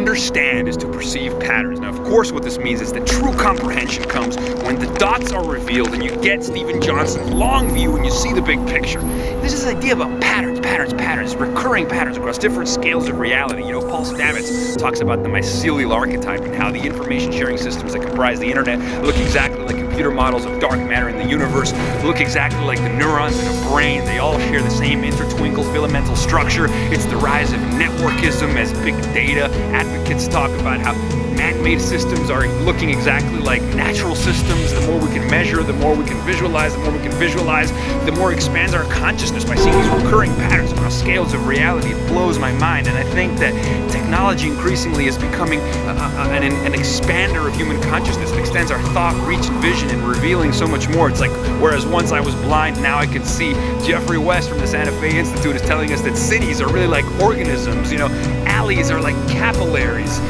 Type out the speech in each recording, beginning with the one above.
understand is to perceive patterns. Now, of course, what this means is that true comprehension comes when the dots are revealed and you get Steven Johnson's long view and you see the big picture. This is this idea about patterns, patterns, patterns, recurring patterns across different scales of reality. You know, Paul Stamets talks about the mycelial archetype and how the information sharing systems that comprise the internet look exactly like computer models of dark matter in the universe, look exactly like the neurons in a brain. They all share the same intertwingle filamental structure. It's the rise of networkism as big data advocates talk about how man-made systems are looking exactly like natural systems. The more we can measure, the more we can visualize, the more we can visualize, the more expands our consciousness by seeing these recurring patterns across scales of reality. It blows my mind. And I think that technology increasingly is becoming a, a, an, an expander of human consciousness. It extends our thought, reach, and vision and revealing so much more. It's like, whereas once I was blind, now I can see. Geoffrey West from the Santa Fe Institute is telling us that cities are really like organisms. You know, alleys are like capillaries.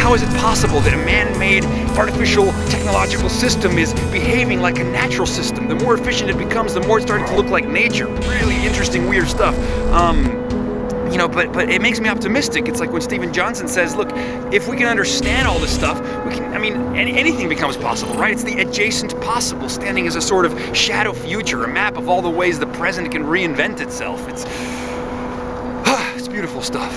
How is it possible that a man-made artificial technological system is behaving like a natural system? The more efficient it becomes, the more it's starting to look like nature. Really interesting, weird stuff. Um, you know, but but it makes me optimistic. It's like when Steven Johnson says, "Look, if we can understand all this stuff, we can. I mean, any, anything becomes possible, right? It's the adjacent possible, standing as a sort of shadow future, a map of all the ways the present can reinvent itself. It's it's beautiful stuff."